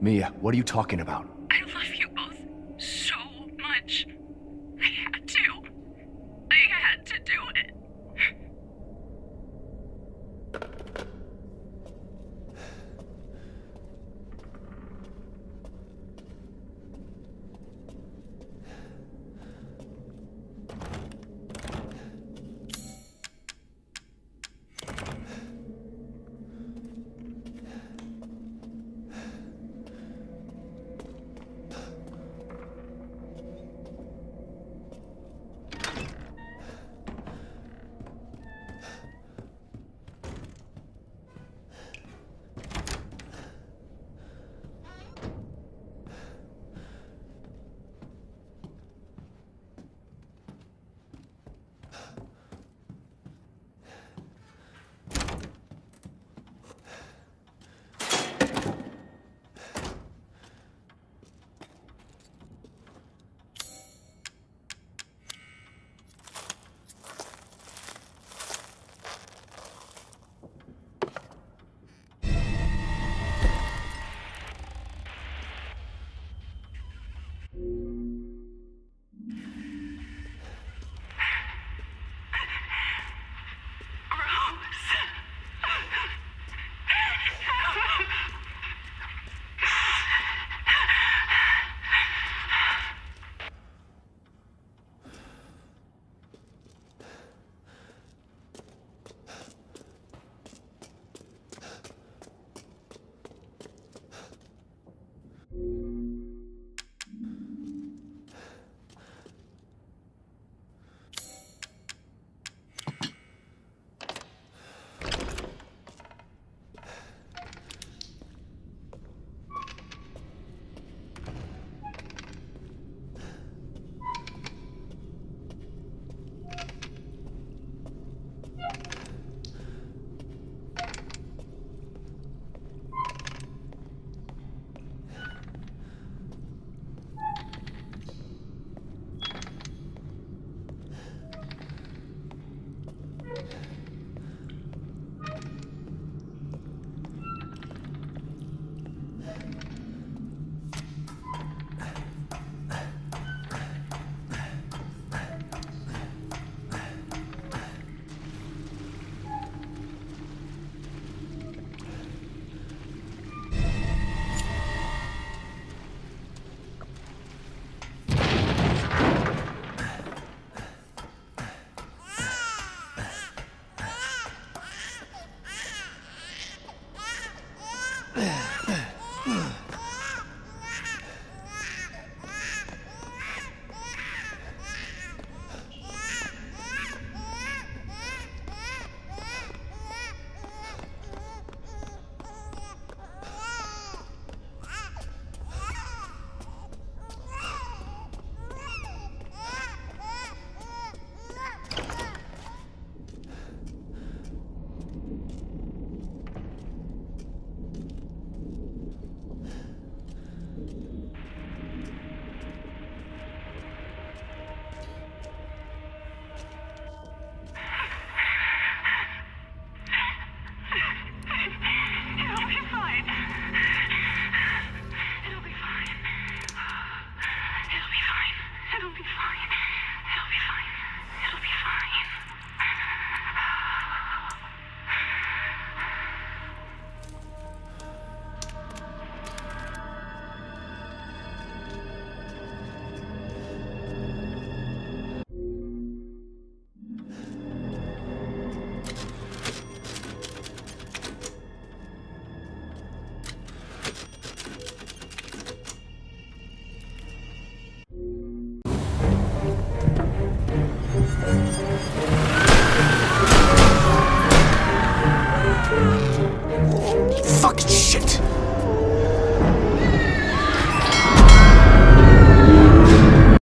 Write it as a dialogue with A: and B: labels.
A: Mia, what are you talking about?